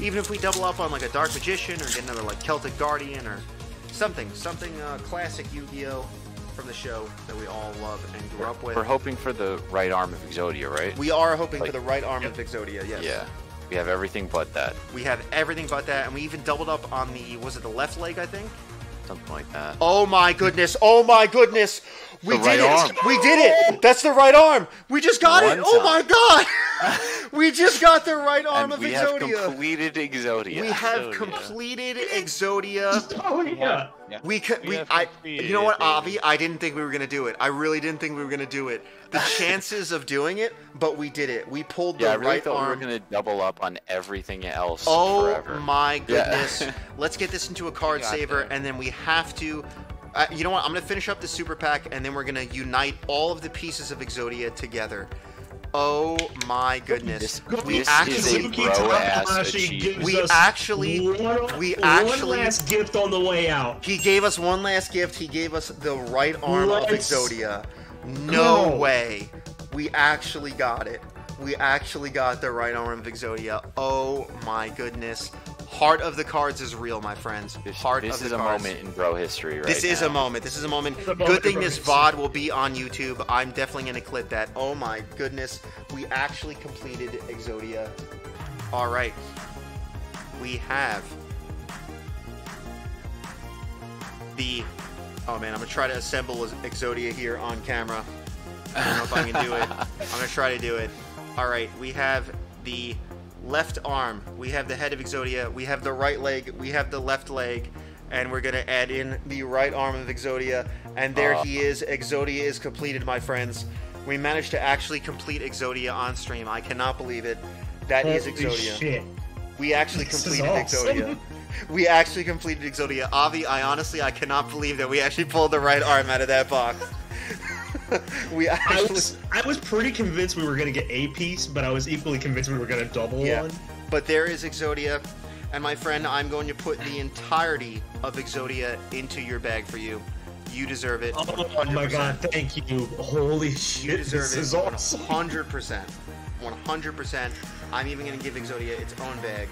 Even if we double up on like a Dark Magician or get another like Celtic Guardian or something, something uh, classic Yu-Gi-Oh from the show that we all love and grew up with. We're hoping for the right arm of Exodia, right? We are hoping Like- for the right arm of Exodia. Yes. Yeah. We have everything but that. We have everything but that, and we even doubled up on the was it the left leg? I think. Something like that. Oh my goodness! Oh my goodness! We The did right it! arm. We did it! That's the right arm. We just got it! One Oh my god! we just got the right arm and of we have Exodia. completed Exodia. we have Exodia. completed Exodia. Oh yeah. We could. We We. I. You know what. Avi? I didn't think we were gonna do it. I really didn't think we were gonna do it. The chances of doing it, but we did it. We pulled the yeah, I really right thought arm. we were gonna double up on everything else Oh forever. my Yeah. goodness. Let's get this into a card saver, there. and then we have to. Uh, you know what? I'm going to finish up the super pack, and then we're going to unite all of the pieces of Exodia together. Oh my goodness. This- we this actually. is a bro-ass Takahashi achievement. We actually- one, we one last gift on the way out. He gave us one last gift. He gave us the right arm of Let's Exodia. No go. way. We actually got it. We actually got the right arm of Exodia. Oh my goodness. Heart of the cards is real, my friends. This, Heart this of the is a cards. moment in bro history right This is now. a moment. This is a moment. It's a moment Good thing this history. VOD will be on YouTube. I'm definitely going to clip that. Oh my goodness. We actually completed Exodia. All right. We have the. Oh man, I'm going to try to assemble Exodia here on camera. I don't know if I can do it. I'm going to try to do it. All right. We have the left arm. We have the head of Exodia. We have the right leg. We have the left leg. And we're going to add in the right arm of Exodia. And there Oh. he is. Exodia is completed, my friends. We managed to actually complete Exodia on stream. I cannot believe it. That is Holy Exodia. shit. We actually This completed awesome. Exodia. We actually completed Exodia. Avi, I honestly, I cannot believe that we actually pulled the right arm out of that box. we I was I was pretty convinced we were gonna get a piece, but I was equally convinced we were gonna double yeah. one. But there is Exodia, and my friend, I'm going to put the entirety of Exodia into your bag for you. You deserve it. Oh my god, thank you. Holy shit, You deserve this it. is awesome. 100%. 100%. I'm even going to give Exodia its own bag.